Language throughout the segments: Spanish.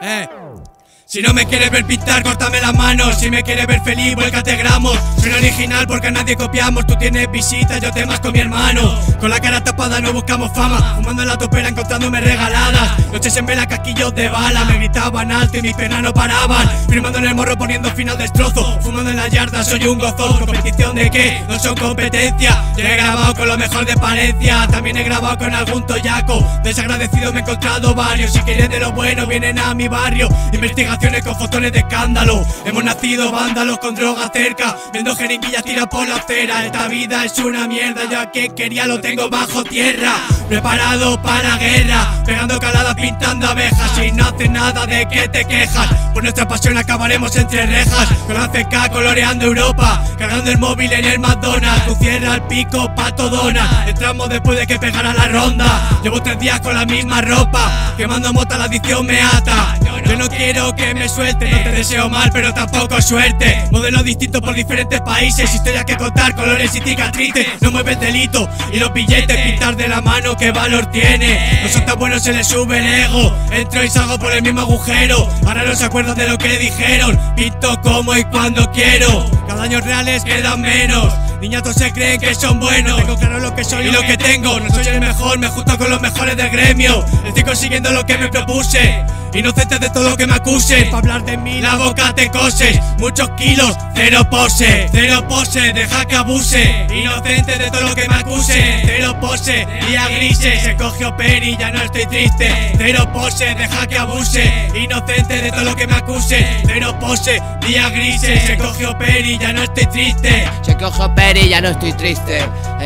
Hey. Si no me quieres ver pintar, córtame las manos. Si me quieres ver feliz, vuélcate gramos. Soy original porque a nadie copiamos. Tú tienes visitas, yo temas con mi hermano. Con la cara tapada no buscamos fama. Fumando en la topera, encontrándome regaladas. Noches en vela, casquillos de bala. Me gritaban alto y mis penas no paraban. Firmando en el morro, poniendo final destrozo. Fumando en la yarda, soy un gozón. ¿Competición de qué? No son competencia. Yo he grabado con lo mejor de Palencia. También he grabado con algún toyaco. Desagradecido me he encontrado varios. Si quieres de lo bueno, vienen a mi barrio. Con fotones de escándalo. Hemos nacido vándalos con droga cerca. Viendo jeringuillas tira por la acera. Esta vida es una mierda Yo que quería lo tengo bajo tierra Preparado para guerra Pegando caladas pintando abejas. Y no hace nada de que te quejas Por nuestra pasión acabaremos entre rejas. Con la CK coloreando Europa Cargando el móvil en el McDonald's Tu cierra el pico pato dona. Entramos después de que pegara la ronda. Llevo tres días con la misma ropa Quemando mota la adicción me ata. Yo no quiero que me suelte No te deseo mal pero tampoco suerte. Modelo distinto por diferentes países. Historias que contar, colores y cicatrices. No mueve el delito y los billetes Pintar de la mano qué valor tiene. No son tan buenos se les sube el ego. Entro y salgo por el mismo agujero. Ahora no se acuerdan de lo que dijeron. Pinto como y cuando quiero. Cada año reales quedan menos. Niñatos se creen que son buenos. Tengo claro lo que soy y lo que tengo. No soy el mejor, me junto con los mejores del gremio. Estoy consiguiendo lo que me propuse. Inocente de todo lo que me acuse. Pa' hablar de mí la boca te cose. Muchos kilos, cero pose. Cero pose, deja que abuse. Inocente de todo lo que me acuse pose, día grises Se cogió peri, ya no estoy triste. Cero pose, deja que abuse. Inocente de todo lo que me acuse. Cero pose, día grises Se cogió peri, ya no estoy triste. Se cogió peri, ya no estoy triste.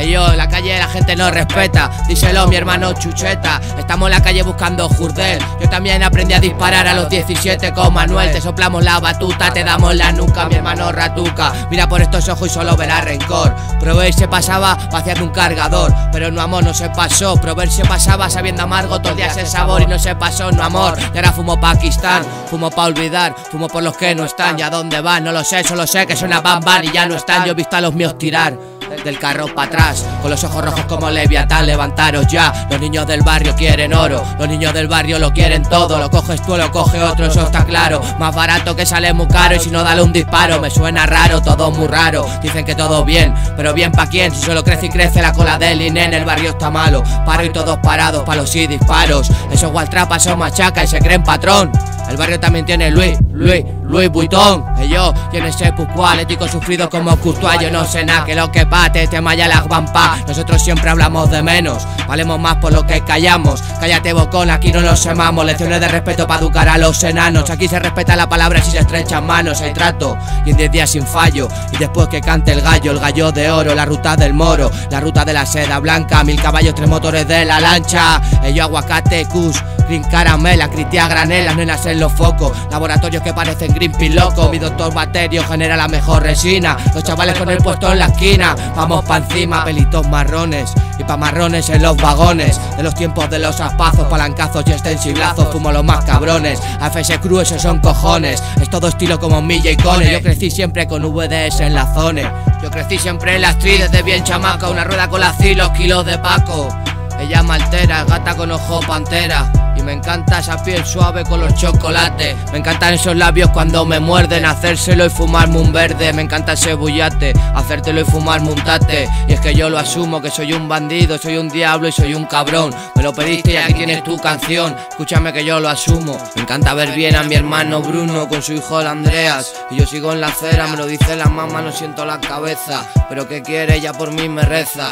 Yo, en la calle la gente no respeta. Díselo mi hermano Chucheta. Estamos en la calle buscando jurdel. Yo también aprendí a disparar a los 17 con Manuel Te soplamos la batuta, te damos la nuca, mi hermano ratuca. Mira por estos ojos y solo verás rencor. Prover se pasaba vaciando un cargador Pero no amor, no se pasó. Prover se pasaba sabiendo amargo todos días el sabor Y no se pasó, no amor. Y ahora fumo Pakistán, fumo pa' olvidar Fumo por los que no están, ¿y a dónde van? No lo sé, solo sé que suena bam bam y ya no están. Yo he visto a los míos tirar del carro para atrás. Con los ojos rojos como Leviatán, levantaros ya. Los niños del barrio quieren oro Los niños del barrio lo quieren todo. Lo coges tú, lo coge otro, eso está claro. Más barato que sale muy caro Y si no, dale un disparo. Me suena raro, todo muy raro. Dicen que todo bien, pero bien pa' quién Si solo crece y crece la cola del en El barrio está malo, paro y todos parados Palos y disparos. Esos gualtrapas son machaca y se creen patrón. El barrio también tiene Luis, Luis, Luis Vuitton. Y yo, tiene ese pucuá, atlético sufrido como Courtois. Yo no sé nada que lo que pate, te maya la guampa. Nosotros siempre hablamos de menos, valemos más por lo que callamos. Cállate bocón, aquí no nos semamos. Lecciones de respeto para educar a los enanos. Aquí se respeta la palabra si se estrechan manos. Hay trato y en 10 días sin fallo. Y después que cante el gallo, el gallo de oro, la ruta del moro, la ruta de la seda blanca, mil caballos, tres motores de la lancha. Ello aguacate, kush, green caramela, critia granela, nenas en los focos. Laboratorios que parecen Mi doctor Baterio genera la mejor resina. Los chavales con el puesto en la esquina. Vamos pa' encima, pelitos marrones. Y pa' marrones en los vagones. De los tiempos de los aspazos, palancazos y extensiblazos. Fumo los más cabrones. AFS Crew, esos son cojones. Es todo estilo como Milla y Cone. Yo crecí siempre con VDS en la zona. Yo crecí siempre en la street desde bien chamaca. Una rueda con la los kilos de Paco. Ella maltera, gata con ojo pantera me encanta esa piel suave con los chocolates. Me encantan esos labios cuando me muerden Hacérselo y fumarme un verde. Me encanta ese bullate Hacértelo y fumarme un tate. Y es que yo lo asumo que soy un bandido Soy un diablo y soy un cabrón. Me lo pediste y aquí tienes tu canción. Escúchame que yo lo asumo. Me encanta ver bien a mi hermano Bruno Con su hijo Andreas. Y yo sigo en la acera Me lo dice la mamá, no siento la cabeza. Pero que quiere, ella por mí me reza